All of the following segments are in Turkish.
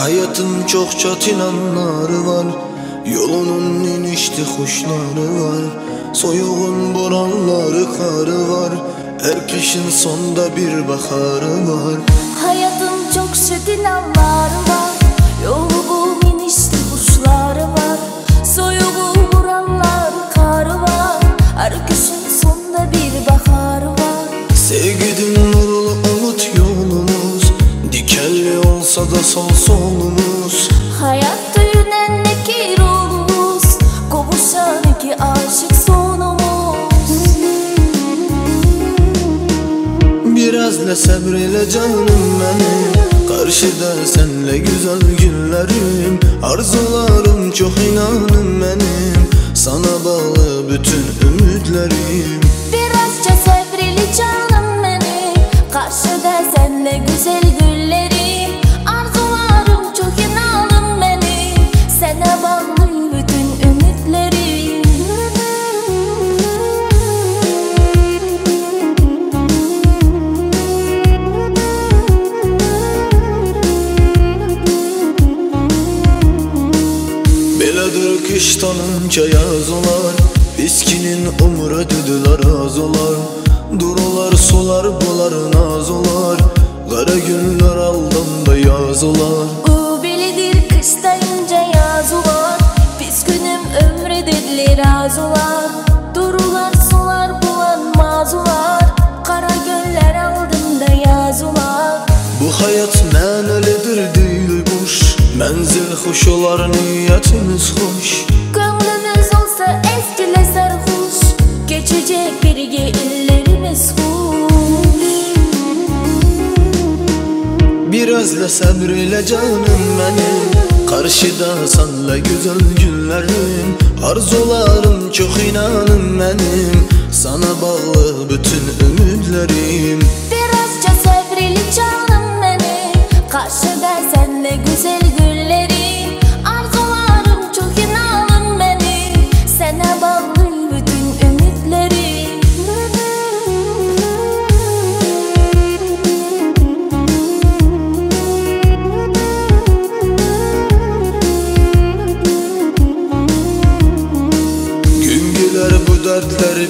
Hayatın çok çatinanları var. Yolunun inişti kuşları var. Soyuğun boranları karı var. Her kışın sonda bir baharı var. Hayatın çok şirin anları var. Yolu olsa da sol solumuz Hayat düğünen nekir olumuz Kovuşan iki aşık sonumuz. Biraz ne sabreyle canım benim? Karşıda senle güzel günlerim. Arzularım çok inanın benim. Sana bağlı bütün ümitlerim Beladır kıştanınca yaz olar Piskinin umredidiler az olar Durular sular bular naz olar Kara günler aldığında yaz olar Bu bilidir kıştayınca yaz olar Biz günüm ömrü dediler az olar Xoş olar niyyətimiz xoş Gönlümüz olsa eskile sarhoş. Geçecek birge illerimiz hoş. Biraz da səbr elə canım mənim Qarşıda sənlə gözəl günlərim Arzularım çox inanın mənim Sana bağlı bütün ümidlərim Birazca sevrili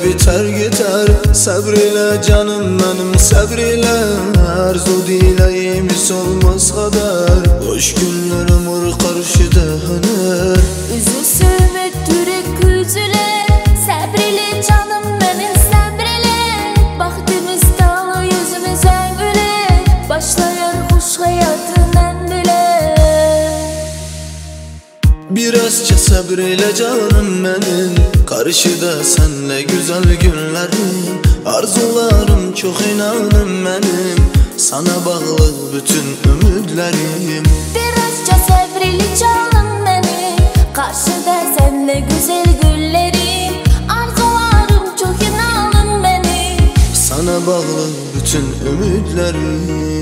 bitər getər Səbr elə canım mənim səbr elə Arzu diləyimiz olmaz qədər Hoş günlər ömür qarşıda hönər Üzülsün ötürük üzüle Sabrele canım benim sabrele Baktığımız dağlı yüzümüze güle Başlayan kuş hayatından bile Birazca səbr elə canım mənim Qarşıda sənlə gözəl günlərim Arzularım çox inanım mənim Sana bağlı bütün ümidlərim Birazca sabreli canım benim. Karşıda senle güzel güllerim Arzularım çok inanın benim. Sana bağlı bütün ümidlərim